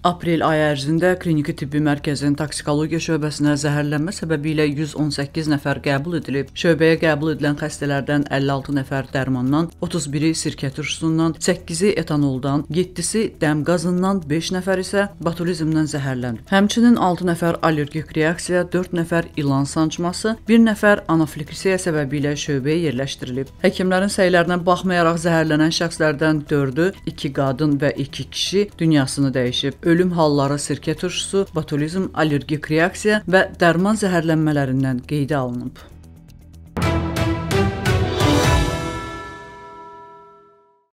Aprel ayı ərzində Kliniki Tibbi Mərkəzinin toksikologiya şöbəsinə zəhərlənmə səbəbilə 118 nəfər qəbul edilib. Şöbəyə qəbul edilən xəstələrdən 56 nəfər dərmandan, 31-i sirkə turşusundan, 8-i etanoldan, 7-si dəm qazından, 5 nəfər isə botulizmdən zəhərlənib. Həmçinin 6 nəfər allergik reaksiya, 4 nəfər ilan sancması, 1 nəfər anafiliksiya səbəbilə şöbəyə yerləşdirilib. Həkimlərin səylərinə baxmayaraq zəhərlənən şəxslərdən 4-ü, 2 qadın və 2 kişi dünyasını dəyişib ölüm halları sirkə turşusu, botulizm, allergik reaksiya və dərman zəhərlənmələrindən qeydə alınıb.